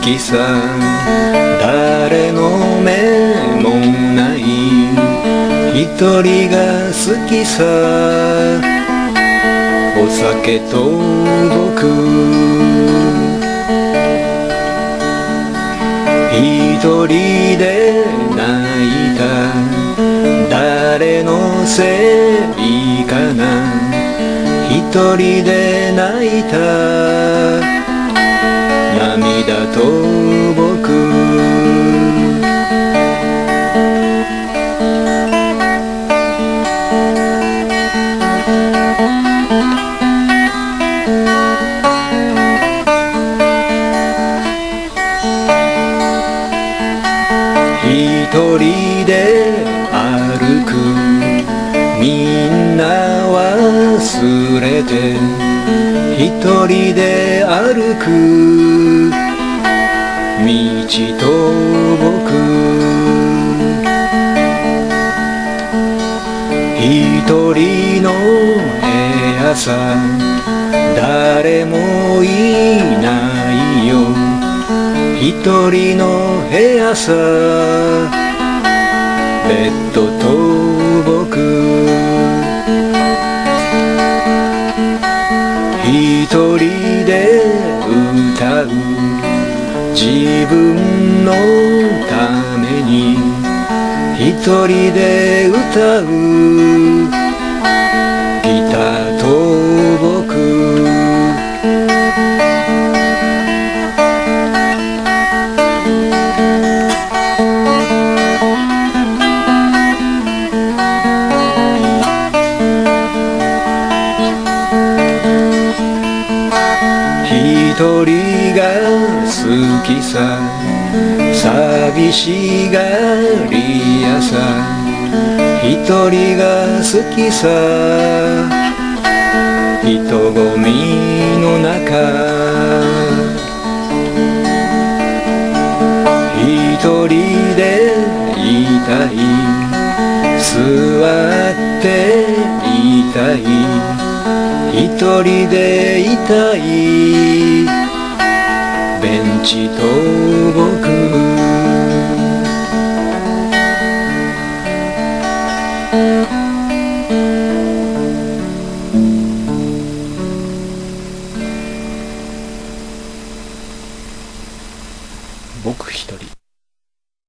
きさ誰の目もない。一人が好きさ。お酒と僕。一人で泣いた。誰のせいかな。一人で泣いた。涙と僕。一人で歩く。みんな忘れて。一人で歩く。道と僕。一人の部屋さ誰もいないよ。一人の部屋さ。ベッドと一人で歌う自分のために一人で歌う人が好きさ。寂しがり屋さ一人が好きさ。人混みの中。一人でいたい。座っていたい。一人でいたい。ベンチと僕僕一人。